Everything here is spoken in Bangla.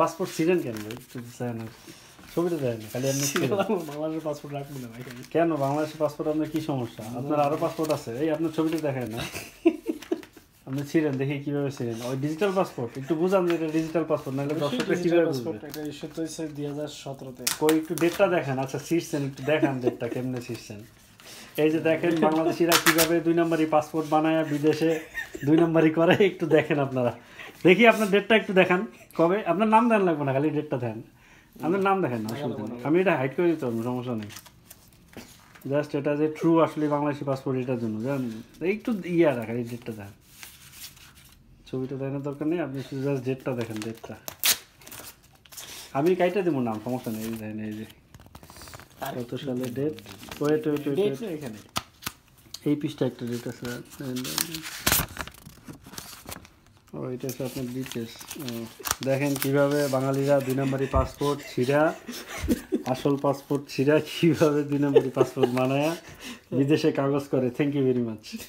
পাসপোর্ট ছিলেন কেন? ভাই চায় না ছবিটা দেয় না খালি আপনি বাংলাদেশের পাসপোর্ট রাখব না ভাই। কেন? বাংলাদেশের পাসপোর্ট আপনার কি সমস্যা? আপনার আরও পাসপোর্ট আছে। এই আপনার ছবিটা দেখায় না। আপনি ছিলেন দেখি কীভাবে ছিলেন। ওই ডিজিটাল পাসপোর্ট একটু বুঝান যে এটা ডিজিটাল পাসপোর্ট নাহলে দর্শকরা কীভাবে passport, এটা issue তো হয়েছে 2017 তে। কই একটু ডেটটা দেখেন। আচ্ছা ছিঁড়ছেন একটু দেখান ডেটটা কেমনে ছিঁড়ছেন এই যে দেখেন বাংলাদেশিরা কীভাবে দুই নম্বরই পাসপোর্ট বানায় বিদেশে দুই নম্বরই করে একটু দেখেন আপনারা। দেখি আপনার ডেটটা একটু দেখান। কবে? আপনার নাম দেন লাগবে না খালি ডেটটা দেন। আপনার নাম দেখেন না অসুবিধা নেই। আমি এটা হাইড করে দিতে পারব সমস্যা নেই। জাস্ট এটা যে ট্রু আসলে বাংলাদেশি পাসপোর্ট এটার জন্য জানেন? একটু ইয়া রাখা এই ডেটটা দেন ছবিটা দেখানোর দরকার নেই আপনি শুধু জাস্ট ডেটটা দেখেন ডেটটা আমি কাইটা দেবো নাম সমস্যা নেই এই দেখেন, এই যে। কত সালে ডেট ওয়েট ওয়েট ওয়েট এখানে। এই পিসটা একটা ডেট আছে এটা হচ্ছে আপনার ডিটেলস দেখেন কীভাবে বাঙালিরা দুই নম্বরই পাসপোর্ট ছিঁড়া, আসল পাসপোর্ট ছিঁড়া কীভাবে দুই নম্বরই পাসপোর্ট বানায়া বিদেশে কাগজ করে। Thank you very much